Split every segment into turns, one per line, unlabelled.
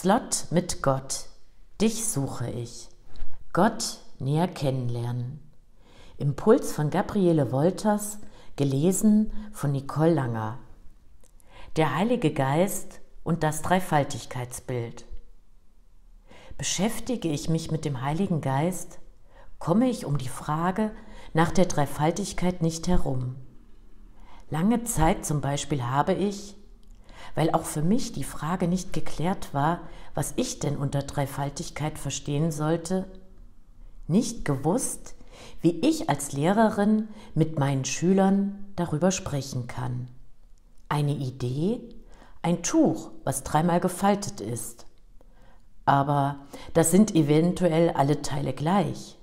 Slot mit Gott. Dich suche ich. Gott näher kennenlernen. Impuls von Gabriele Wolters, gelesen von Nicole Langer. Der Heilige Geist und das Dreifaltigkeitsbild. Beschäftige ich mich mit dem Heiligen Geist, komme ich um die Frage nach der Dreifaltigkeit nicht herum. Lange Zeit zum Beispiel habe ich, weil auch für mich die Frage nicht geklärt war, was ich denn unter Dreifaltigkeit verstehen sollte, nicht gewusst, wie ich als Lehrerin mit meinen Schülern darüber sprechen kann. Eine Idee, ein Tuch, was dreimal gefaltet ist. Aber das sind eventuell alle Teile gleich.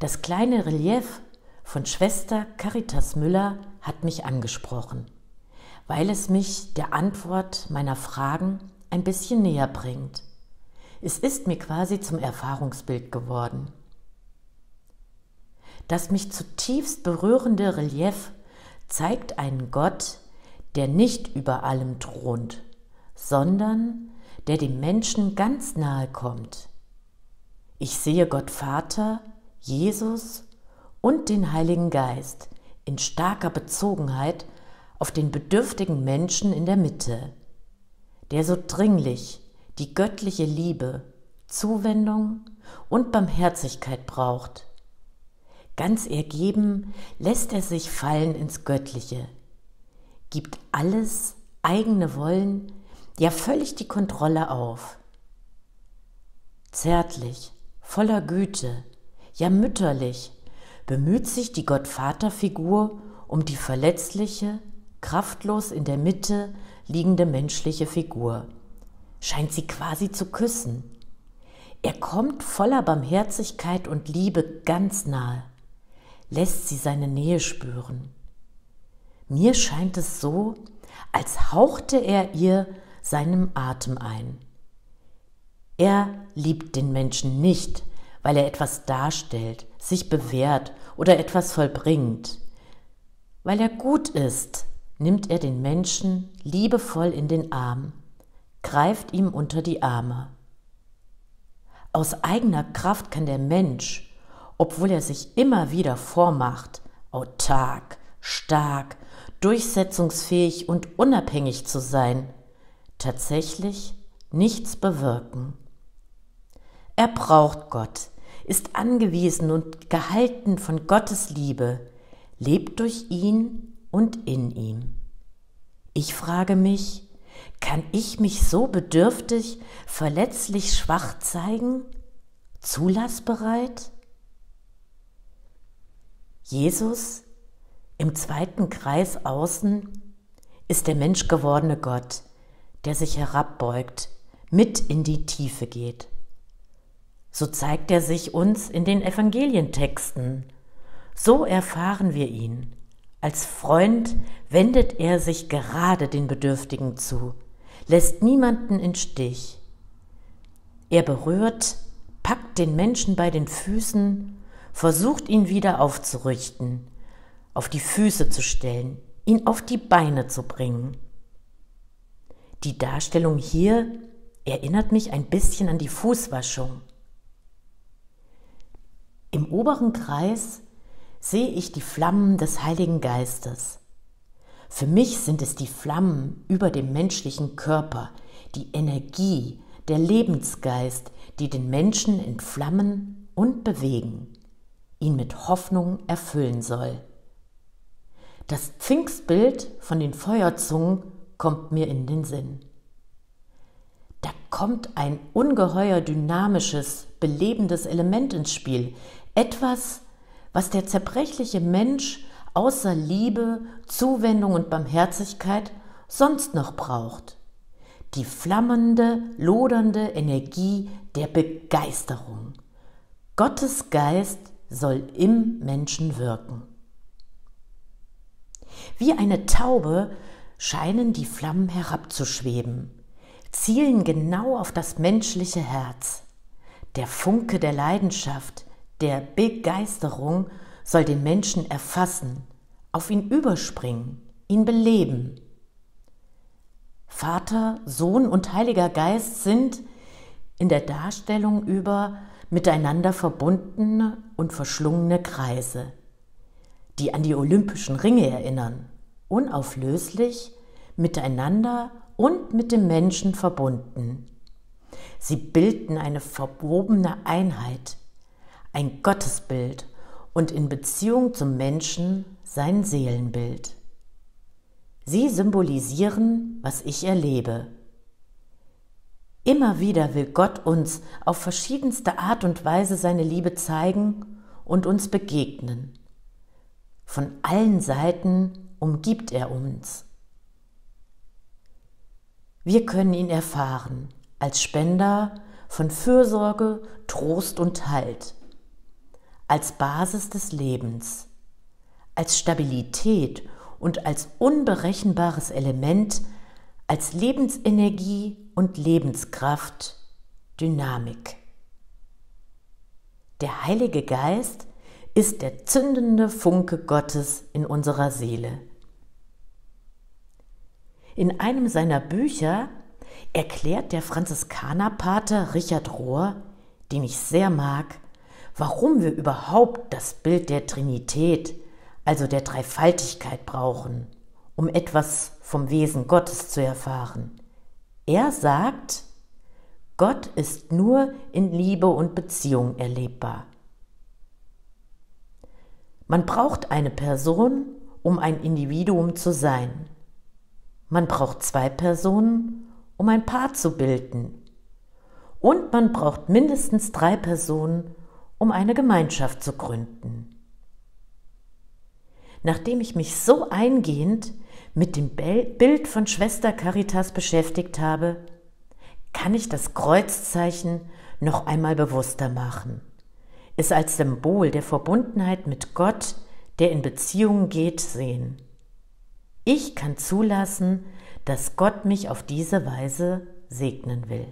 Das kleine Relief von Schwester Caritas Müller hat mich angesprochen weil es mich der Antwort meiner Fragen ein bisschen näher bringt. Es ist mir quasi zum Erfahrungsbild geworden. Das mich zutiefst berührende Relief zeigt einen Gott, der nicht über allem thront, sondern der dem Menschen ganz nahe kommt. Ich sehe Gott Vater, Jesus und den Heiligen Geist in starker Bezogenheit auf den bedürftigen Menschen in der Mitte, der so dringlich die göttliche Liebe, Zuwendung und Barmherzigkeit braucht. Ganz ergeben lässt er sich fallen ins Göttliche, gibt alles eigene Wollen, ja völlig die Kontrolle auf. Zärtlich, voller Güte, ja mütterlich bemüht sich die Gottvaterfigur um die verletzliche, kraftlos in der Mitte liegende menschliche Figur, scheint sie quasi zu küssen. Er kommt voller Barmherzigkeit und Liebe ganz nahe, lässt sie seine Nähe spüren. Mir scheint es so, als hauchte er ihr seinem Atem ein. Er liebt den Menschen nicht, weil er etwas darstellt, sich bewährt oder etwas vollbringt, weil er gut ist, nimmt er den Menschen liebevoll in den Arm, greift ihm unter die Arme. Aus eigener Kraft kann der Mensch, obwohl er sich immer wieder vormacht, autark, stark, durchsetzungsfähig und unabhängig zu sein, tatsächlich nichts bewirken. Er braucht Gott, ist angewiesen und gehalten von Gottes Liebe, lebt durch ihn und in ihm. Ich frage mich, kann ich mich so bedürftig, verletzlich schwach zeigen, zulassbereit? Jesus im zweiten Kreis außen ist der menschgewordene Gott, der sich herabbeugt, mit in die Tiefe geht. So zeigt er sich uns in den Evangelientexten. So erfahren wir ihn. Als Freund wendet er sich gerade den Bedürftigen zu, lässt niemanden in Stich. Er berührt, packt den Menschen bei den Füßen, versucht ihn wieder aufzurichten, auf die Füße zu stellen, ihn auf die Beine zu bringen. Die Darstellung hier erinnert mich ein bisschen an die Fußwaschung. Im oberen Kreis sehe ich die Flammen des Heiligen Geistes. Für mich sind es die Flammen über dem menschlichen Körper, die Energie, der Lebensgeist, die den Menschen entflammen und bewegen, ihn mit Hoffnung erfüllen soll. Das Pfingstbild von den Feuerzungen kommt mir in den Sinn. Da kommt ein ungeheuer dynamisches, belebendes Element ins Spiel, etwas, was der zerbrechliche Mensch außer Liebe, Zuwendung und Barmherzigkeit sonst noch braucht. Die flammende, lodernde Energie der Begeisterung. Gottes Geist soll im Menschen wirken. Wie eine Taube scheinen die Flammen herabzuschweben, zielen genau auf das menschliche Herz. Der Funke der Leidenschaft, der Begeisterung soll den Menschen erfassen, auf ihn überspringen, ihn beleben. Vater, Sohn und Heiliger Geist sind in der Darstellung über miteinander verbundene und verschlungene Kreise, die an die olympischen Ringe erinnern, unauflöslich miteinander und mit dem Menschen verbunden. Sie bilden eine verwobene Einheit, ein Gottesbild und in Beziehung zum Menschen sein Seelenbild. Sie symbolisieren, was ich erlebe. Immer wieder will Gott uns auf verschiedenste Art und Weise seine Liebe zeigen und uns begegnen. Von allen Seiten umgibt er uns. Wir können ihn erfahren als Spender von Fürsorge, Trost und Halt, als Basis des Lebens, als Stabilität und als unberechenbares Element, als Lebensenergie und Lebenskraft, Dynamik. Der Heilige Geist ist der zündende Funke Gottes in unserer Seele. In einem seiner Bücher erklärt der Franziskanerpater Richard Rohr, den ich sehr mag, warum wir überhaupt das Bild der Trinität, also der Dreifaltigkeit brauchen, um etwas vom Wesen Gottes zu erfahren. Er sagt, Gott ist nur in Liebe und Beziehung erlebbar. Man braucht eine Person, um ein Individuum zu sein. Man braucht zwei Personen, um ein Paar zu bilden. Und man braucht mindestens drei Personen, um eine Gemeinschaft zu gründen. Nachdem ich mich so eingehend mit dem Bild von Schwester Caritas beschäftigt habe, kann ich das Kreuzzeichen noch einmal bewusster machen, es als Symbol der Verbundenheit mit Gott, der in Beziehungen geht, sehen. Ich kann zulassen, dass Gott mich auf diese Weise segnen will.